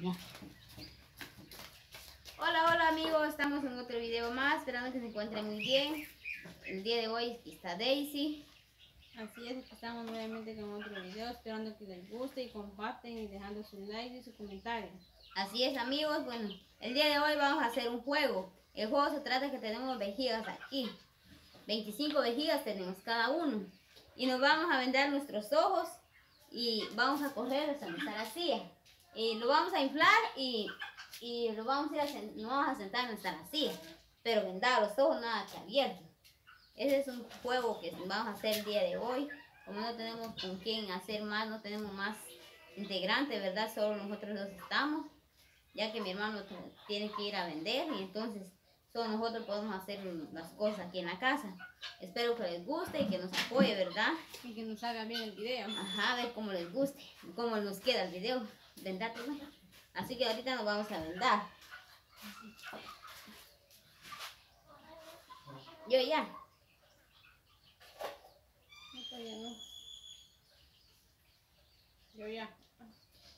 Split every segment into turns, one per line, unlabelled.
Ya. Hola, hola amigos, estamos en otro video más, esperando que se encuentren muy bien. El día de hoy está Daisy.
Así es, estamos nuevamente con otro video, esperando que les guste y comparten y dejando su like y su comentario.
Así es amigos, bueno, el día de hoy vamos a hacer un juego. El juego se trata de que tenemos vejigas aquí. 25 vejigas tenemos cada uno. Y nos vamos a vendar nuestros ojos y vamos a correr hasta nuestra silla. Y lo vamos a inflar y, y lo vamos a ir a, nos vamos a sentar en nuestra silla. Pero vendados los ojos, nada que abiertos. Ese es un juego que vamos a hacer el día de hoy. Como no tenemos con quién hacer más, no tenemos más integrantes, ¿verdad? Solo nosotros dos estamos. Ya que mi hermano tiene que ir a vender y entonces solo nosotros podemos hacer las cosas aquí en la casa. Espero que les guste y que nos apoye, ¿verdad?
Y que nos haga bien el video.
Ajá, a ver cómo les guste, cómo nos queda el video. Vendate, güey. Así que ahorita nos vamos a vendar. Yo ya.
No, todavía no. Yo ya.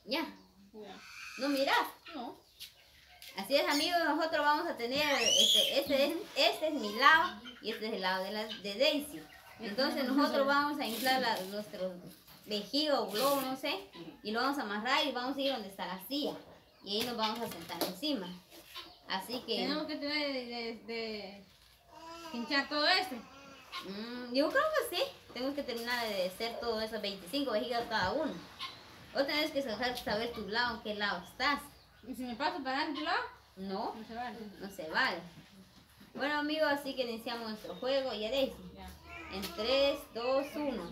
Ya.
Ya.
¿No miras?
No.
Así es, amigos, nosotros vamos a tener, este, este, es, este es mi lado y este es el lado de, la, de Daisy. Entonces nosotros vamos a inflar la, nuestro vejiga o globo, no sé, y lo vamos a amarrar y vamos a ir donde está la silla. Y ahí nos vamos a sentar encima. Así que...
Tenemos que tener de, de, de hinchar todo esto.
Mm, yo creo que sí. Tenemos que terminar de hacer todo eso, 25 vejigas cada uno. Vos tenés que saber, saber tu lado, en qué lado estás.
Y si me paso para tu lado,
No,
no se vale.
no se vale. Bueno amigos, así que iniciamos nuestro juego. Ya Daisy. En 3, 2, 1.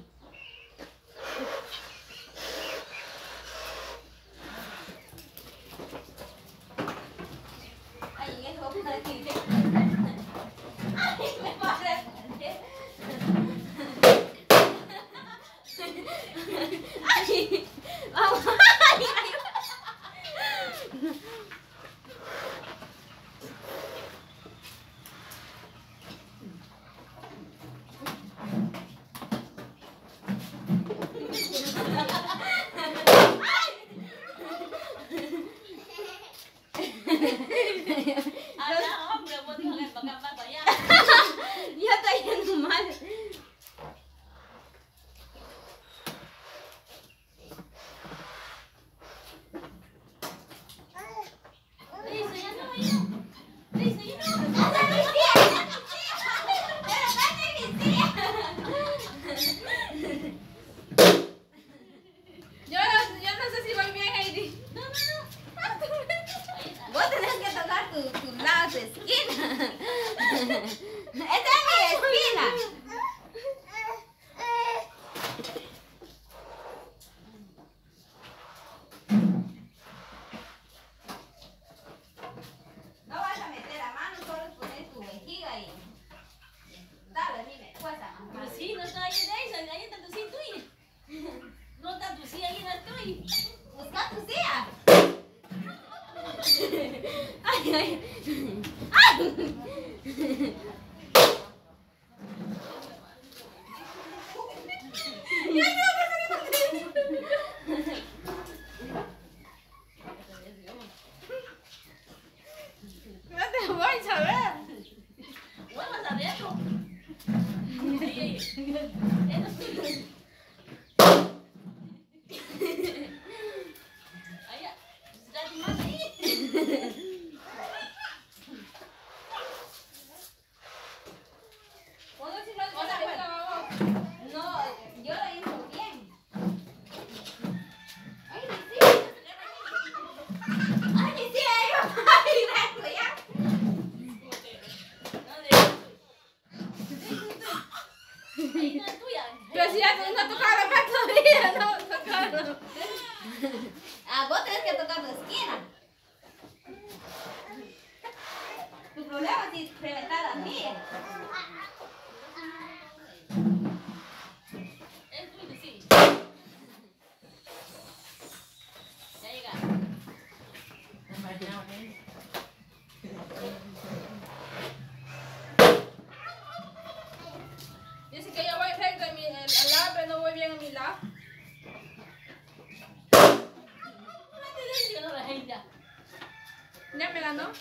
Ai, vamos lá. Tu, tu tu esquina. Esta es mi esquina.
Eso es
ya
no tocaba la parte todavía, no tocaba.
Ah, vos tenés que tocar tu esquina. Tu problema es si reventar la mía.
Es tuyo, sí. Ya llega.
Dice que yo voy recto en mi, el, al lado, pero no voy bien en mi lado.
No te digas, no la gente.
Ya me ganó.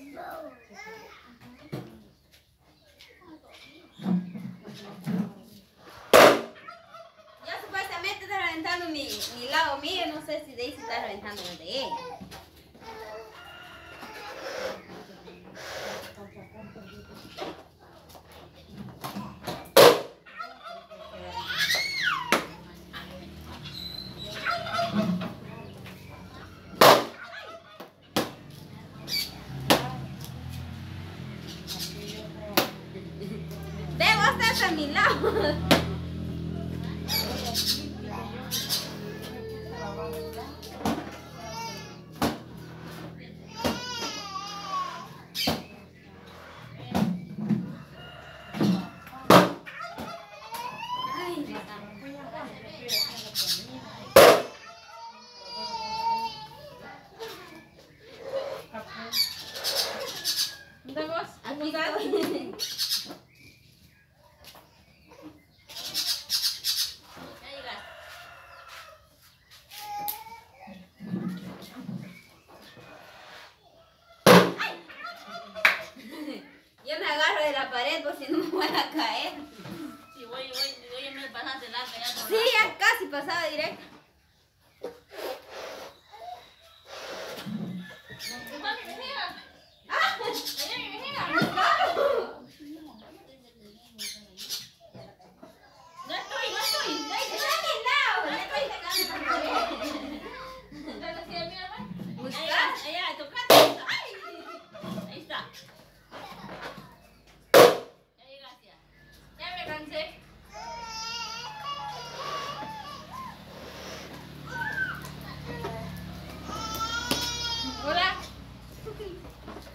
Ya supuestamente está reventando mi, mi lado mío, no sé si Daisy está reventando el de a mi lado.
Gracias.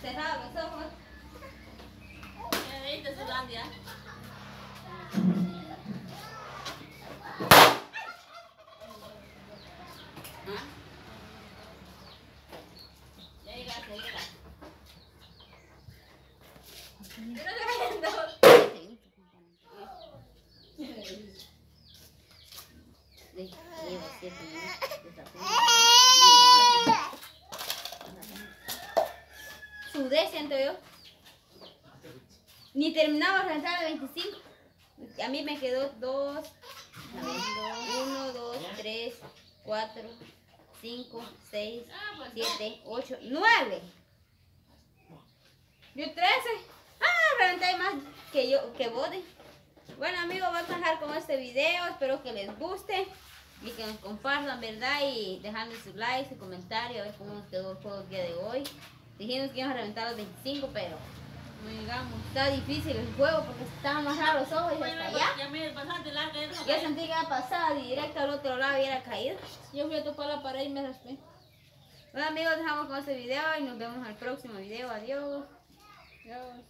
Cerrado los ojos. Ni terminaba de rentar de 25. A mí me quedó dos. a ver, Uno, dos, tres, cuatro, cinco, seis,
Ah, pues
siete, ocho, nueve.
Yo 13.
Ah, reventé más que yo, que Bode. Bueno amigos, vamos a dejar con este video. Espero que les guste y que nos compartan, ¿verdad? Y dejando sus likes, su comentario, a ver cómo nos quedó el juego el día de hoy. Dijimos que íbamos a reventar los 25, pero
No llegamos.
está difícil el juego porque estaban más raros los ojos y
Ya
hasta allá.
ya me pasaste larga.
Yo sentí que iba a pasar directo al otro lado y era caído.
Yo fui a topar la pared y me raspé.
Bueno amigos, dejamos con este video y nos vemos el próximo video. Adiós.
Adiós.